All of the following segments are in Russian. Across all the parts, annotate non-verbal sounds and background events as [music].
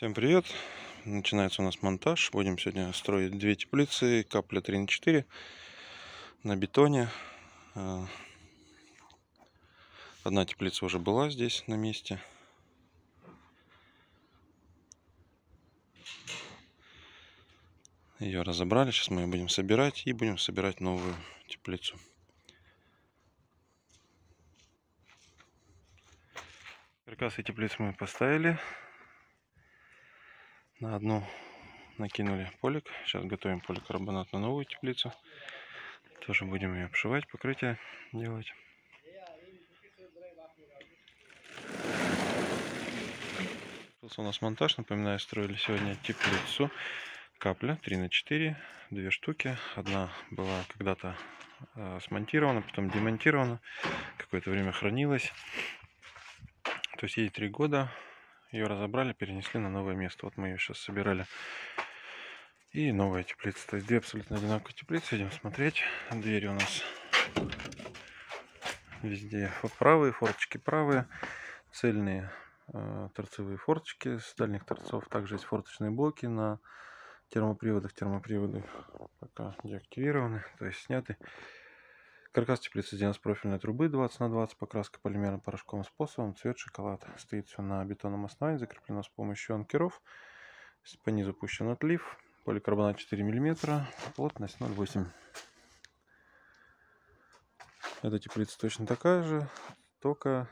Всем привет! Начинается у нас монтаж. Будем сегодня строить две теплицы, капля 3 на 4 на бетоне. А, одна теплица уже была здесь на месте. Ее разобрали, сейчас мы ее будем собирать и будем собирать новую теплицу. Каркасы теплиц мы поставили. На одну накинули полик. Сейчас готовим поликарбонат на новую теплицу. Тоже будем ее обшивать, покрытие делать. у нас монтаж. Напоминаю, строили сегодня теплицу. Капля 3 на 4, две штуки. Одна была когда-то э, смонтирована, потом демонтирована. Какое-то время хранилась. То есть ей три года. Ее разобрали, перенесли на новое место. Вот мы ее сейчас собирали. И новая теплица. То есть две абсолютно одинаковые теплицы. Идем смотреть. Двери у нас везде правые, форточки правые. Цельные э, торцевые форточки с дальних торцов. Также есть форточные блоки на термоприводах. Термоприводы пока деактивированы, то есть сняты. Каркас теплицы сделан с профильной трубы 20 на 20, покраска полимерным порошковым способом, цвет шоколад. Стоит все на бетонном основании, закреплено с помощью анкеров. По низу пущен отлив, поликарбонат 4 мм, плотность 0,8. Эта теплица точно такая же, только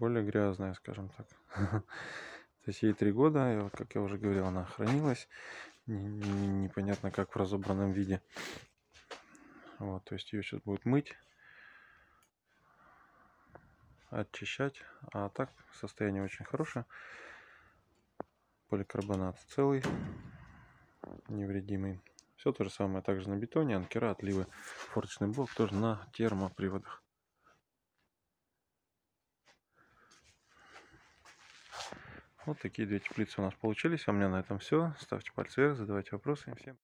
более грязная, скажем так. [laughs] То есть ей три года, и вот, как я уже говорил, она хранилась. Непонятно, как в разобранном виде. Вот, то есть ее сейчас будет мыть, очищать. А так состояние очень хорошее. Поликарбонат целый, невредимый. Все то же самое также на бетоне, анкера, отливы. Форточный блок тоже на термоприводах. Вот такие две теплицы у нас получились. А у меня на этом все. Ставьте пальцы вверх, задавайте вопросы. Всем